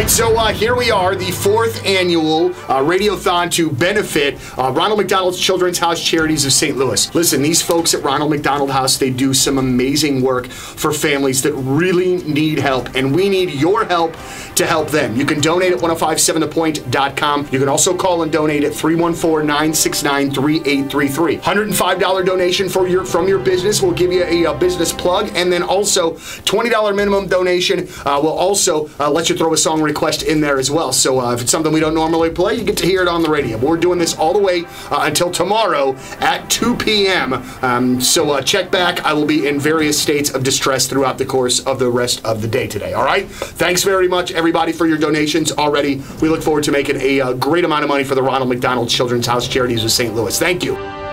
right, so uh, here we are, the fourth annual uh, Radiothon to benefit uh, Ronald McDonald's Children's House Charities of St. Louis. Listen, these folks at Ronald McDonald House, they do some amazing work for families that really need help, and we need your help to help them. You can donate at 1057thepoint.com. You can also call and donate at 314-969-3833. $105 donation for your from your business will give you a, a business plug, and then also $20 minimum donation uh, will also uh, let you throw a song request in there as well. So uh, if it's something we don't normally play, you get to hear it on the radio. But we're doing this all the way uh, until tomorrow at 2 p.m. Um, so uh, check back. I will be in various states of distress throughout the course of the rest of the day today. All right? Thanks very much, everybody, for your donations already. We look forward to making a uh, great amount of money for the Ronald McDonald Children's House Charities of St. Louis. Thank you.